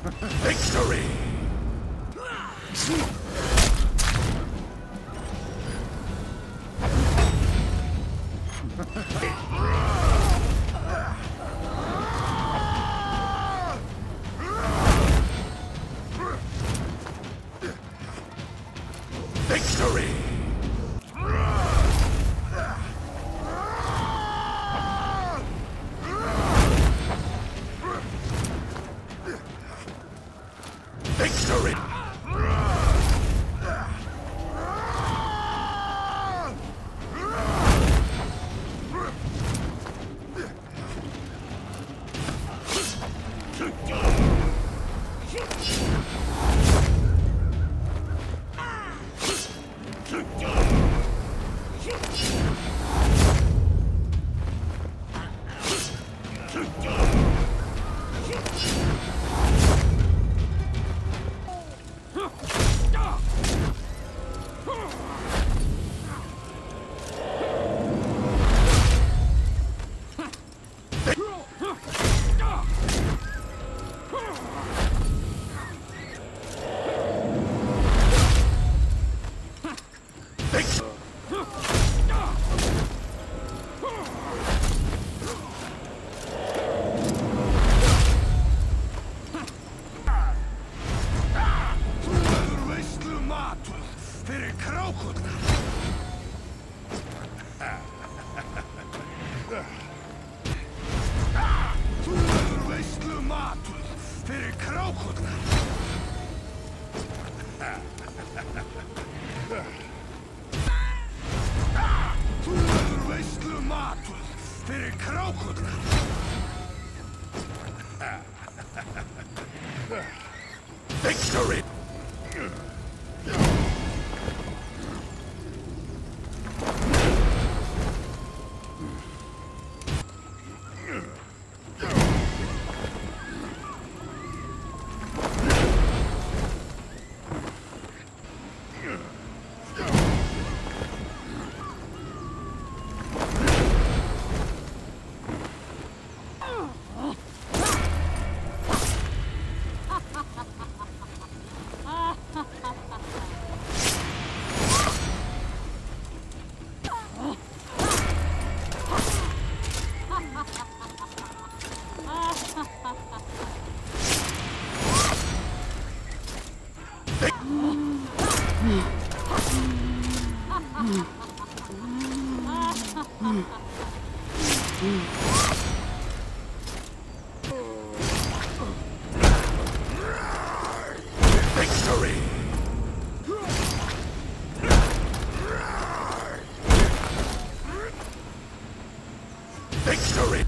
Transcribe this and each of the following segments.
Victory! Victory! Victory! Victory!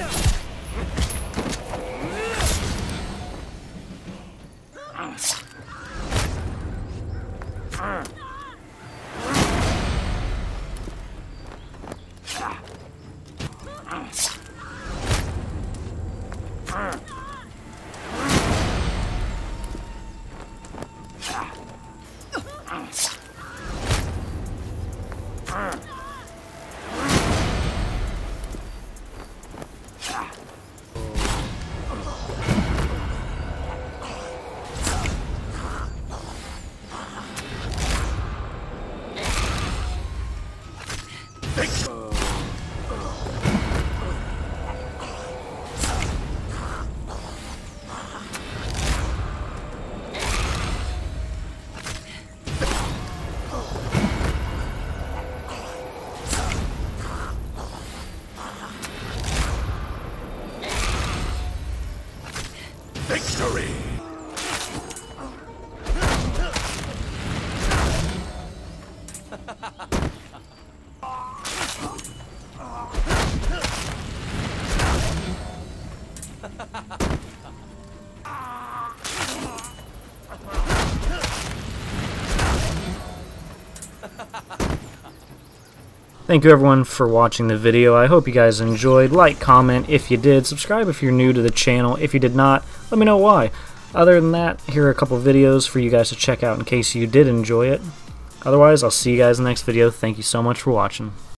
Fire! Victory! Thank you everyone for watching the video. I hope you guys enjoyed. Like, comment if you did. Subscribe if you're new to the channel. If you did not, let me know why. Other than that, here are a couple videos for you guys to check out in case you did enjoy it. Otherwise, I'll see you guys in the next video. Thank you so much for watching.